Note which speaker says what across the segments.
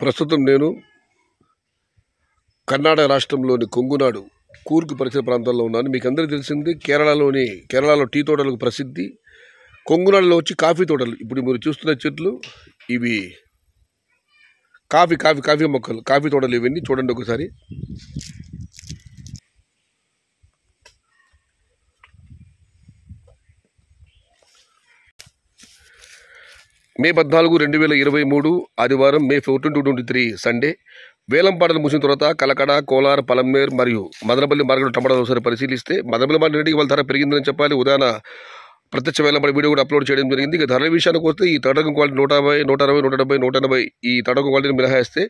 Speaker 1: ప్రస్తుతం నేను కర్ణాటక రాష్ట్రంలోని కొంగునాడు కూర్గు పరిసర ప్రాంతాల్లో ఉన్నాను. మీకు అందరికీ తెలిసింది కేరళలోని కేరళలో టీ తోటలకు ప్రసిద్ధి కొంగునాడులో వచ్చి కాఫీ తోటలు. ఇప్పుడు మీరు చూస్తున్న చెట్లు ఇవి కాఫీ కాఫీ కాఫీ మొక్కలు కాఫీ తోటలు ఇవన్నీ చూడండి ఒకసారి. మే పద్నాలుగు రెండు వేల ఇరవై మూడు ఆదివారం May fourteen two twenty three Sunday. వేలంపాటలు ముగిసిన తర్వాత కలకడ కోలార్ పలంనేర్ మరియు మదనపల్లి మార్కెట్ టమాటాలు ఒకసారి పరిశీలిస్తే మదనపల్లి మార్కెట్ రెడ్డికి వాళ్ళ ధర పెరిగిందని చెప్పాలి. ఉదాహరణ ప్రత్యక్ష వేలంపాట వీడియో కూడా అప్లోడ్ చేయడం జరిగింది. ఇక ధరల విషయానికి వస్తే ఈ తడకం క్వాలిటీ నూట యాభై నూట అరవై నూట డెబ్బై నూట ఎనభై ఈ తడకం క్వాలిటీని మినహాయిస్తే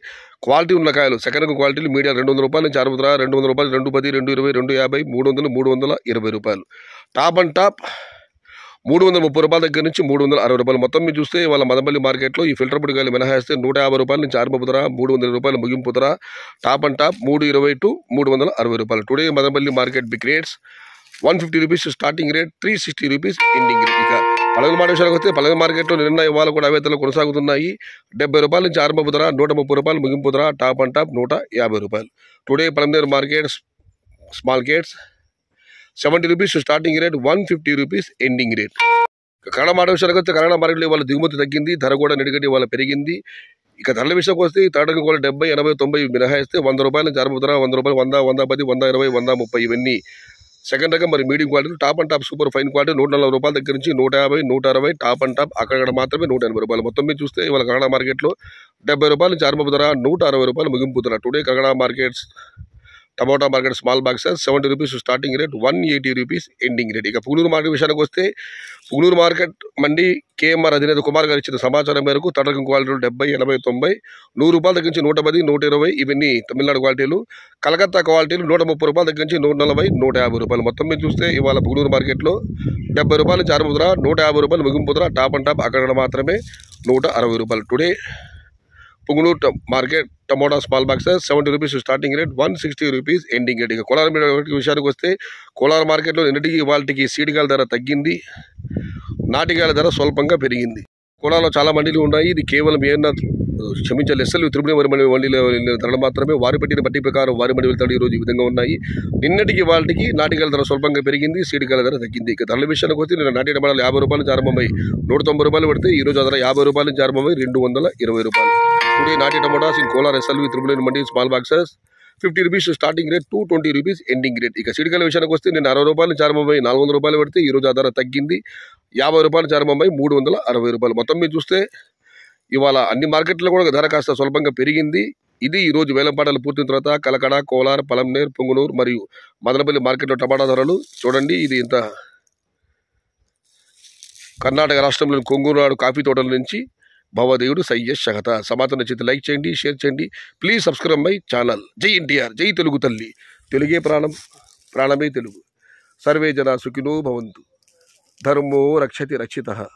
Speaker 1: క్వాలిటీ ఉన్న కాయలు సెకండ్ క్వాలిటీలు మీడియా రెండు వందల రూపాయల నుంచి అరవై రెండు వందల రూపాయలు రెండు పది రెండు ఇరవై రెండు యాభై మూడు వందలు మూడు వందల ఇరవై రూపాయలు. టాప్ అండ్ టాప్ మూడు వందల ముప్పై రూపాయల దగ్గర నుంచి మూడు వందల అరవై రూపాయలు. మొత్తం మీరు చూస్తే వాళ్ళ మదనపల్లి మార్కెట్లో ఈ ఫిల్టర్ పొడికాయలు మినహాయిస్తే నూట యాభై రూపాయల నుంచి ఆరంభపు ధర మూడు వందల రూపాయలు ముగింపు ధర టాప్ అండ్ టాప్ మూడు ఇరవై టు మూడు వందల అరవై రూపాయలు. Today Madanapalle market big rates one fifty rupees starting rate three sixty rupees ending rate ఇక పలగల మాట విషయానికి వస్తే పలగల మార్కెట్లో నిన్న ఇవాళ కూడా అవేతలు కొనసాగుతున్నాయి. డెబ్బై రూపాయల నుంచి ఆరంభపు ధర నూట ముప్పై రూపాయలు ముగింపు ధర టాప్ అండ్ టాప్ నూట యాభై రూపాయలు. Today Palamaner markets small gates seventy rupees starting rate one fifty rupees ending rate Kannada మాట విషయానికి వస్తే కన్నడ మార్కెట్లో వాళ్ళ దిగుమతి తగ్గింది ధర కూడా నిడిగట్టి వాళ్ళ పెరిగింది. ఇక ధరల విషయంకి వస్తే ఈ తాటకు కూడా డెబ్బై ఎనభై తొంభై మినహాయిస్తే వంద రూపాయల నుంచి ధర వంద రూపాయలు వంద వంద పది వంద ఇరవై వంద ముప్పై ఇవన్నీ. సెకండ్ రకం మరి medium quality top and top super fine quality నూట నలభై రూపాయల దగ్గర నుంచి నూట యాభై నూట అరవై టాప్ అండ్ టాప్ అక్కడ మాత్రమే నూట ఎనభై రూపాయలు. మొత్తం మీద చూస్తే ఇవాళ కన్నడ మార్కెట్లో డెబ్బై రూపాయల నుంచి ధర నూట అరవై రూపాయలు ముగింపు. ధర today Kannada markets tomato market small boxes seventy rupees starting rate one eighty rupees ending rate ఇక పుగునూరు మార్కెట్ విషయానికి వస్తే పుగునూరు మార్కెట్ మండి కేఎంఆర్ అధినేత కుమార్ గారు ఇచ్చిన సమాచారం మేరకు తటకం క్వాలిటీలు డెబ్బై ఎనభై తొంభై నూరు రూపాయల దగ్గర నుంచి నూట పది నూట ఇరవై ఇవన్నీ తమిళనాడు క్వాలిటీలు కలకత్తా క్వాలిటీలు నూట ముప్పై రూపాయల దగ్గర నుంచి నూట నలభై నూట యాభై రూపాయలు. మొత్తం మీద చూస్తే ఇవాళ పుగునూరు మార్కెట్లో డెబ్బై రూపాయల నుంచి అరవై ధర నూట యాభై రూపాయలు ముగింపు ధర టాప్ అండ్ టాప్ అక్కడ మాత్రమే నూట అరవై రూపాయలు. టుడే పుంగనూరు ట- market tomato small boxes seventy rupees starting rate one sixty rupees ending rate. ఇక కోలార్ విషయానికి వస్తే కోలార్ మార్కెట్లో నిన్నటికి వాళ్ళకి సీడికాయల ధర తగ్గింది. నాటికాయల ధర స్వల్పంగా పెరిగింది. కోలాలో చాలా మండీలు ఉన్నాయి. ఇది కేవలం ఏమన్నా క్షమించాలి. ఎస్ఎల్ తిరుమల వరి మండి మండీలో వెళ్ళిన ధరలు మాత్రమే. వారి పెట్టిన బట్టి ప్రకారం వారి మండి వెళ్తాడు ఈరోజు రోజు ఈ విధంగా ఉన్నాయి. నిన్నటికి వాళ్ళకి నాటికాయల ధర స్వల్పంగా పెరిగింది. సీడికాయల ధర తగ్గింది. ఇక ధరల విషయానికి వస్తే నిన్న నాటి టమాటాలు యాభై రూపాయలు ప్రారంభమై నూట తొంభై రూపాయలు పడితే ఈ రోజు ధర యాభై రూపాయలు ప్రారంభమై రెండు వందల ఇరవై రూపాయలు. టుడే నాటి tomatoes in Kolar SLV Tirumala Mandi small boxes fifty rupees starting rate two twenty rupees ending rate. ఇక సిడికల విషయానికి వస్తే నేను అరవై రూపాయలు నుంచి నాలుగు వందల రూపాయలు పెడితే ఈ రోజు ఆ ధర తగ్గింది. యాభై రూపాయలు నుంచి మూడు వందల అరవై రూపాయలు. మొత్తం మీరు చూస్తే ఇవాళ అన్ని మార్కెట్లో కూడా ధర కాస్త స్వల్పంగా పెరిగింది. ఇది ఈరోజు వేలంపాటలు పూర్తయిన తర్వాత కలకడ కోలార్ పలంనేర్ పొంగునూరు మరియు మదనపల్లి మార్కెట్లో టమాటా ధరలు చూడండి. ఇది ఇంత కర్ణాటక రాష్ట్రంలోని కొంగునాడు కాఫీ తోటల నుంచి భవదేవుడు సయ్య షగత. సమాచారం నచ్చితే లైక్ చేయండి షేర్ చేయండి. Please subscribe my channel. జై ఎన్టీఆర్. జై తెలుగు తల్లి. తెలుగే ప్రాణం ప్రాణమే తెలుగు. సర్వే జన సుఖినో భవంతు. ధర్మో రక్షతి రక్షిత.